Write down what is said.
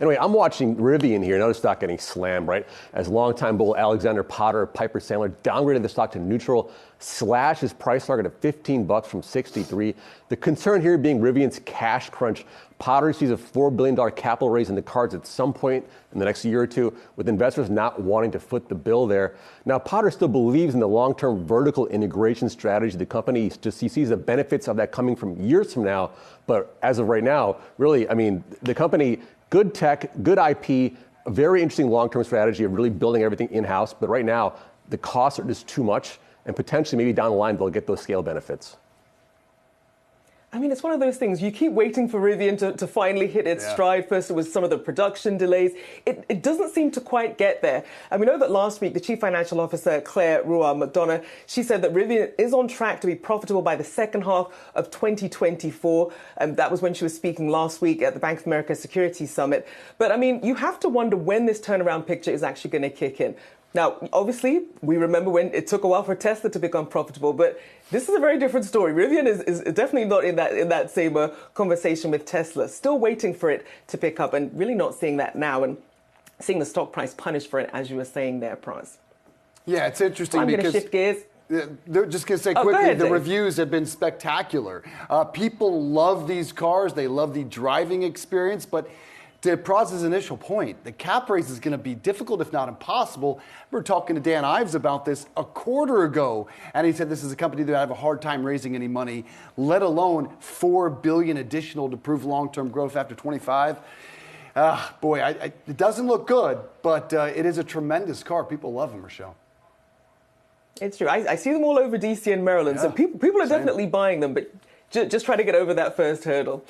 Anyway, I'm watching Rivian here. Another stock getting slammed, right? As longtime bull Alexander Potter Piper Sandler downgraded the stock to neutral, slashed his price target at 15 bucks from 63. The concern here being Rivian's cash crunch. Potter sees a $4 billion capital raise in the cards at some point in the next year or two, with investors not wanting to foot the bill there. Now, Potter still believes in the long term vertical integration strategy of the company. He Just he sees the benefits of that coming from years from now. But as of right now, really, I mean, the company good tech, good IP, very interesting long-term strategy of really building everything in-house. But right now, the costs are just too much, and potentially maybe down the line they'll get those scale benefits. I mean, it's one of those things. You keep waiting for Rivian to, to finally hit its yeah. stride. First, it was some of the production delays. It, it doesn't seem to quite get there. And we know that last week, the Chief Financial Officer, Claire Ruah McDonough, she said that Rivian is on track to be profitable by the second half of 2024. And um, that was when she was speaking last week at the Bank of America Security Summit. But I mean, you have to wonder when this turnaround picture is actually going to kick in. Now, obviously, we remember when it took a while for Tesla to become profitable, but this is a very different story. Rivian is, is definitely not in that in that same uh, conversation with Tesla. Still waiting for it to pick up, and really not seeing that now, and seeing the stock price punished for it, as you were saying there, Pras. Yeah, it's interesting I'm going to shift gears. They're just going to say oh, quickly, ahead, the Dave. reviews have been spectacular. Uh, people love these cars. They love the driving experience, but to Pras's initial point, the cap raise is going to be difficult, if not impossible. We were talking to Dan Ives about this a quarter ago, and he said this is a company that have a hard time raising any money, let alone four billion additional to prove long-term growth after 25. Uh, ah, boy, I, I, it doesn't look good, but uh, it is a tremendous car. People love them, Rachelle. It's true. I, I, see them all over DC and Maryland, yeah, so people people are same. definitely buying them, but just, just try to get over that first hurdle.